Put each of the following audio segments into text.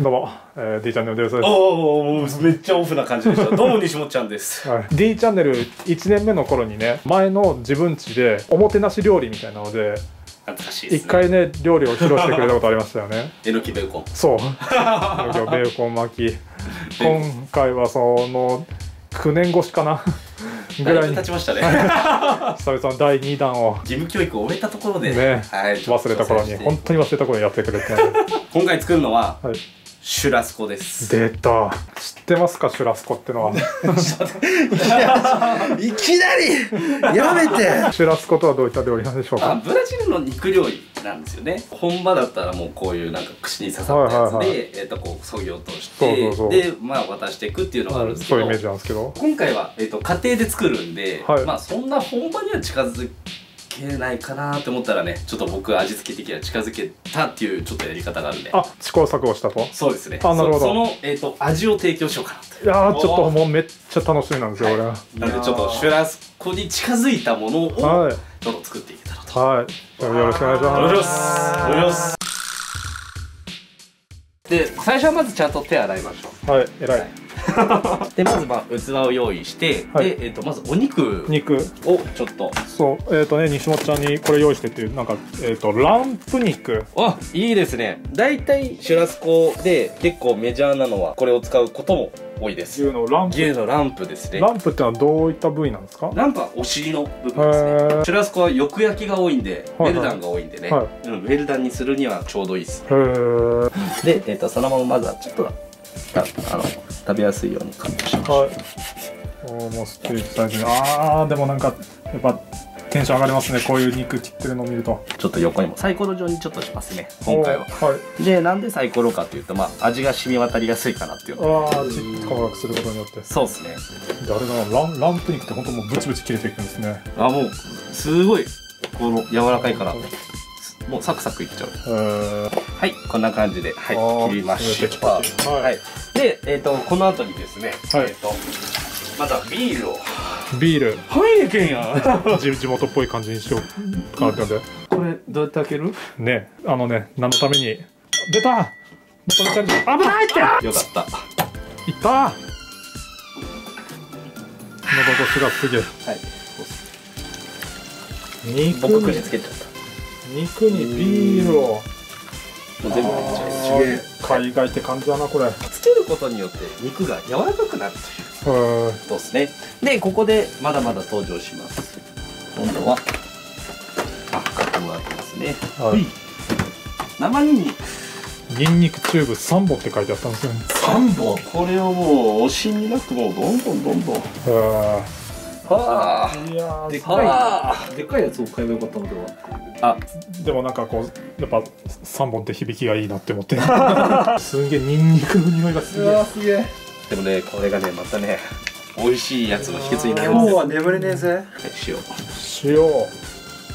どうも、えー、D チャンネルです。はおおめっちゃオフな感じでした。どうも西本ちゃんです。い、D チャンネル1年目の頃にね前の自分家でおもてなし料理みたいなので懐かしいね。一回ね料理を披露してくれたことありましたよね。えのきベーコン。そう。ベーコン巻き。今回はその9年越しかな。ぐらいに。経ちましたね。久々の第2弾を。義務教育を終えたところで、ね。はい、忘れた頃に本当に忘れた頃にやってくれて、今回作るのははい、シュラスコです。出た。知ってますかシュラスコってのは？いきなりやめて。シュラスコとはどういった料理なんでしょうか？あブラジルの肉料理なんですよね。本場だったらもうこういうなんか串に刺さったやつで、はいはいはい。えっとこう削ぎ落としてでまあ渡していくっていうのがあるんですけど、そういうイメージなんですけど。今回は、えっと家庭で作るんで、はい。まあそんな本場には近づけないかなって思ったらねちょっと僕味付け的には近づけたっていうちょっとやり方があるんで。あ試行錯誤したと？そうですね。あなるほど。そその、えっと味を提供しようかなと。いやーちょっともうめっちゃ楽しみなんですよ、俺。はなんでちょっとシュラスコに近づいたものをはい。ちょっと作っていけたらと。はい。じゃあよろしくお願いします。お願いします。お願いします。で最初はまずちゃんと手洗いましょはい偉い、はい。う でまずまあ器を用意して、はい。で、えっとまずお肉肉。をちょっと。そう。えっ、ー、とね西本ちゃんにこれ用意してっていうなんかえっ、とランプ肉。あいいですね。大体シュラスコで結構メジャーなのはこれを使うことも多いです。牛のランプ。牛のランプですね。ランプってのはどういった部位なんですか？ランプはお尻の部分ですね。シュラスコはよく焼きが多いんで、はいはい。ウェルダンが多いんでね、はうん、ウェルダンにするにはちょうどいいです。へー。で、えっとそのまままずはちょっとああの食べやすいようにカットしましょうはい。おーもうステーキサイズにあーでもなんかやっぱテンション上がりますね。こういう肉切ってるのを見ると。ちょっと横にもサイコロ状にちょっとしますね今回は。はい。でなんでサイコロかというとまあ味が染み渡りやすいかなっていうの。ああち細かくすることによって。そうですね。であれだなランランプ肉って本当もうブチブチ切れていくんですね。あもうすごいこの柔らかいからもうサクサクいっちゃう。えー、はいこんな感じではい切りました。はい。はいでえっ、とこの後にですね、はい。えっ、とまずはビールを。ビール。ハイネケンや。地地元っぽい感じにしようかなってんでこれどうやって開ける？ねあのね何のために？出た！危ないって！よかった。いった！喉越しがすげえ。はい。肉につけちゃった。肉にビールをもう全部。入っちゃう海外って感じだなこれ。つけることによって肉が柔らかくなるという。うんことですね。でここでまだまだ登場します。今度はあ深く分けますね。はい。生ニンニク。ニンニクチューブ3本って書いてあったんですよね。3本？これをもう惜しみなくもうどんどんどんどんははあ。いやーででかい。でかいやつを買えばよかったのでは。あ。でもなんかこうやっぱ3本って響きがいいなって思って。すんげえニンニクの匂いがすげえ。すげえ。でもねこれがねまたね美味しいやつの秘訣になるんですよ。今日は眠れねえぜ。はい塩塩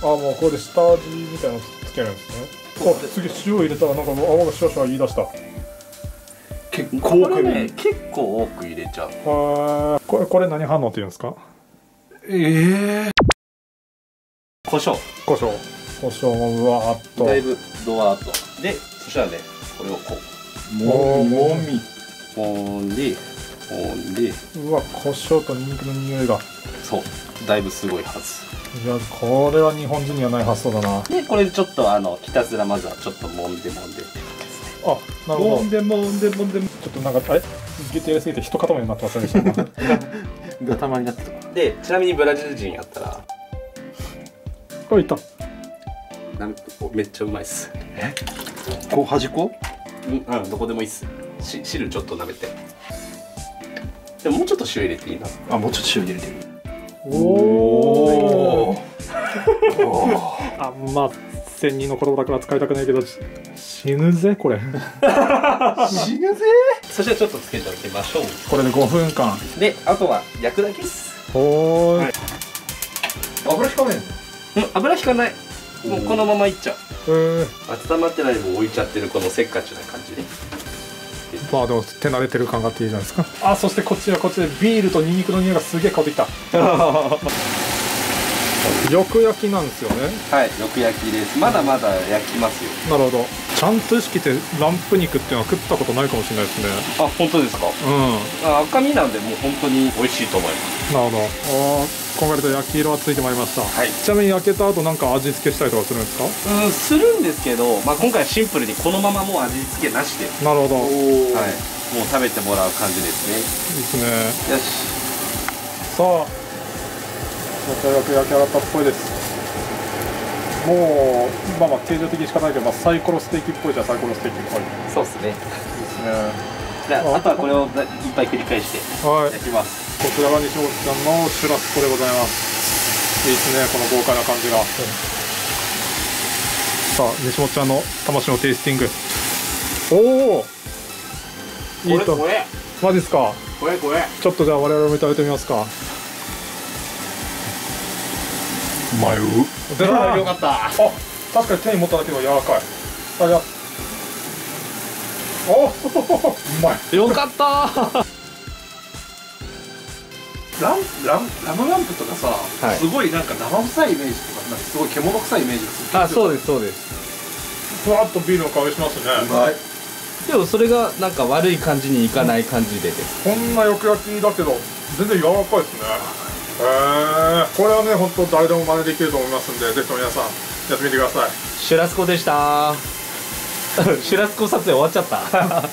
あもうこれで下味みたいなのつけるんですね。あ次塩入れたらなんかもう泡がシュワシュワ言い出した。は結これね結構多く入れちゃう。ーこれこれ何反応って言うんですか？ええ胡椒。胡椒。胡椒もうわーっと。だいぶドワーッと。でそしたらねこれをこもみ。もみ。うもんでもんでうわ胡椒とニンニクの匂いが。そう。だいぶすごいはず。いやこれは日本人にはない発想だな。でこれちょっとあのひたすらまずはちょっと揉んで揉んでってあなるほど。もんでもんでもんで。もちょっとなんかあれ？ギュッとやりすぎて一塊になってませんでしたか？がたまになってたでちなみにブラジル人やったらこれいった。なんめっちゃうまいっす。こう端っこ？うん、うん、どこでもいいっす。し汁ちょっと舐めて。でももうちょっと塩入れていいな。あもうちょっと塩入れてる。おおあまあ仙人の言葉だから使いたくないけどし死ぬぜこれ。死ぬぜ？そしたらちょっとつけておきましょう。これで5分間。であとは焼くだけっす。おーい、はい。油引かねうん油引かない。もうこのままいっちゃう。えー、温まってないでも置いちゃってるこのせっかちな感じね。まあでも手慣れてる感があっていいじゃないですか。あそしてこっちはこっちでビールとニンニクの匂いがすげえ香ってきた よく焼きなんですよね。はいよく焼きです。まだまだ焼きますよ。なるほど。ちゃんと意識してランプ肉っていうのは食ったことないかもしれないですね。あ本当ですか？うん。あ赤身なんでもう本当に美味しいと思います。なるほど。あーこんがりと焼き色がついてまいりました、はい。ちなみに焼けた後なんか味付けしたりとかするんですか？うんするんですけど、まあ、今回はシンプルにこのままもう味付けなしで、なるほど。いいはい、もう食べてもらう感じですね。ですね。よし。さあ仲良く焼き上がったっぽいです。もうまあまあ形状的にしかないけど、まあ、サイコロステーキっぽいじゃサイコロステーキっぽい。でそうですね。すね。じゃああとはこれをいっぱい繰り返して。はい。焼きます。こちらが西本ちゃんのシュラスコでございます。いいですねこの豪快な感じが、さあ西本ちゃんの魂のテイスティング。おおいいと。これ。マジっすか？これこれ。ちょっとじゃあ我々も食べてみますかまい出たよかった。あ確かに手に持っただけでも柔らかい。あじゃあ。おうまい。よかった。ランランラムランプとかさ、はい。すごいなんか生臭いイメージとかなんかすごい獣臭いイメージがする。あそうですそうです。ふわっとビールの香りしますね。うまい。でもそれがなんか悪い感じにいかない感じでです。こんなよく焼きだけど全然柔らかいですねえこれはね本当誰でも真似できると思いますんでぜひとも皆さんやってみてください。シュラスコでした。シュラスコ撮影終わっちゃった。